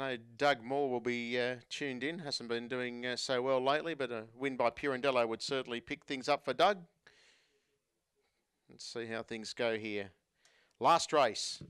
No, Doug Moore will be uh, tuned in. Hasn't been doing uh, so well lately, but a win by Pirandello would certainly pick things up for Doug. Let's see how things go here. Last race.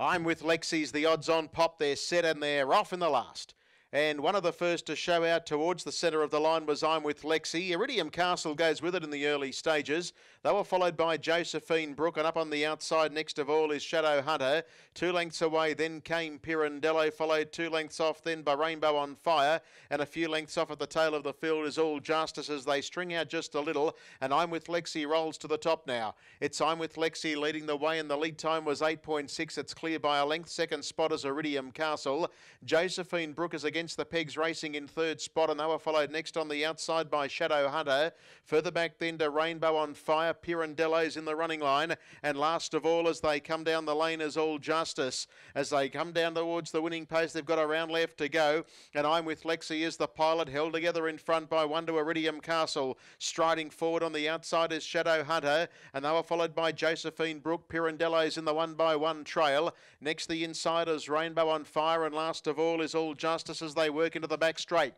I'm with Lexi's. The odds on pop. They're set and they're off in the last. And one of the first to show out towards the centre of the line was I'm with Lexi. Iridium Castle goes with it in the early stages. They were followed by Josephine Brook, and up on the outside next of all is Shadow Hunter. Two lengths away, then came Pirandello, followed two lengths off, then by Rainbow on Fire, and a few lengths off at the tail of the field is All Justice as they string out just a little. And I'm with Lexi rolls to the top now. It's I'm with Lexi leading the way, and the lead time was 8.6. It's clear by a length. Second spot is Iridium Castle. Josephine Brook is against against the Pegs racing in third spot, and they were followed next on the outside by Shadow Hunter. Further back then to Rainbow on Fire. Pirandello's in the running line, and last of all, as they come down the lane, is All Justice. As they come down towards the winning post, they've got a round left to go, and I'm with Lexi as the pilot, held together in front by Wonder Iridium Castle. Striding forward on the outside is Shadow Hunter, and they were followed by Josephine Brook. Pirandello's in the one by one trail. Next, the insiders Rainbow on Fire, and last of all is All Justice as they work into the back straight.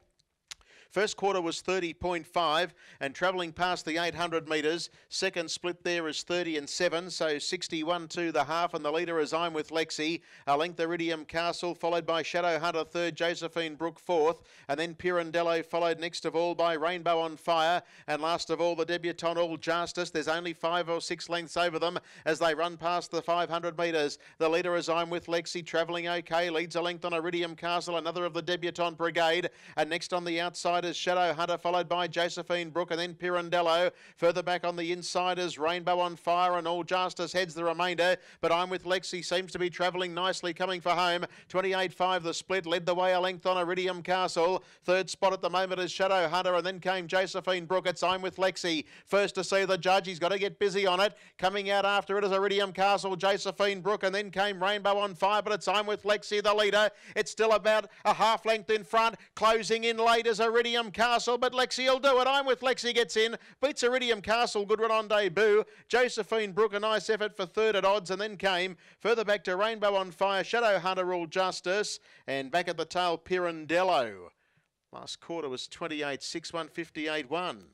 First quarter was 30.5 and travelling past the 800 metres. Second split there is 30 and 7, so 61 to the half. And the leader is I'm with Lexi. A length Iridium Castle, followed by Shadow Hunter third, Josephine Brook fourth, and then Pirandello followed next of all by Rainbow on Fire. And last of all, the debutante All Justice. There's only five or six lengths over them as they run past the 500 metres. The leader is I'm with Lexi, travelling okay, leads a length on Iridium Castle, another of the debutante brigade. And next on the outside, is Shadow Hunter, followed by Josephine Brook and then Pirandello. Further back on the inside is Rainbow on Fire and All Justice heads the remainder. But I'm with Lexi, seems to be travelling nicely coming for home. 28.5 the split, led the way a length on Iridium Castle. Third spot at the moment is Shadow Hunter and then came Josephine Brook. It's I'm with Lexi. First to see the judge, he's got to get busy on it. Coming out after it is Iridium Castle, Josephine Brook and then came Rainbow on Fire. But it's I'm with Lexi, the leader. It's still about a half length in front. Closing in late is Iridium Iridium Castle, but Lexi will do it. I'm with Lexi gets in, beats Iridium Castle, good run on debut. Josephine Brook, a nice effort for third at odds, and then came further back to Rainbow on Fire, Shadow Hunter Rule Justice, and back at the tail, Pirandello. Last quarter was 28 6 1 58 1.